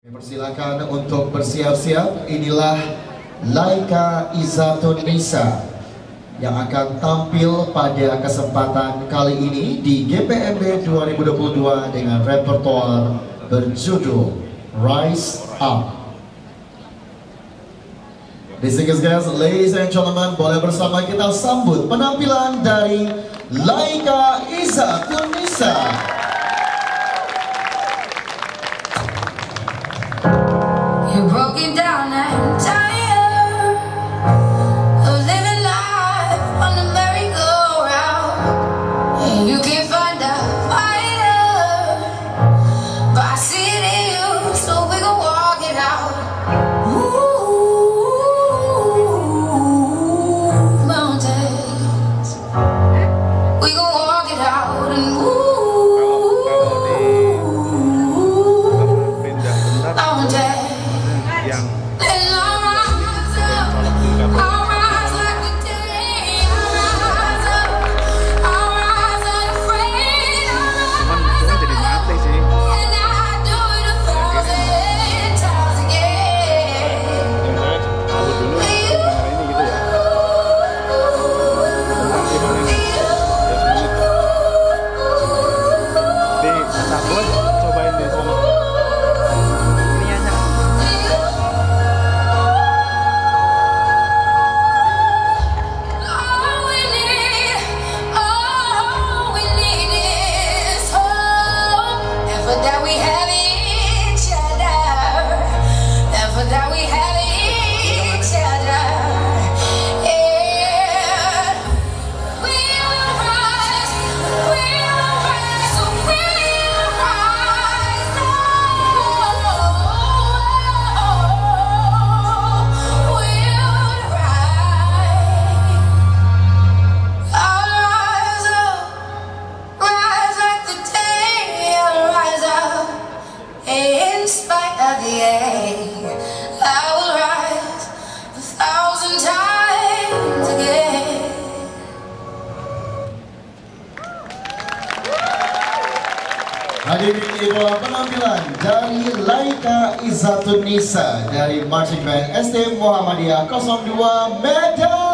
Persilakan untuk bersiap-siap. Inilah Laika Izatun Nisa yang akan tampil pada kesempatan kali ini di GPMB 2022 dengan repertoar berjudul Rise Up. Distinguished guys, ladies and gentlemen, boleh bersama kita sambut penampilan dari Laika Izatun. dead. Yang Hadirin idola penampilan dari Laika Izzatun Nisa dari Marching Band SD Muhammadiyah 02 Medan.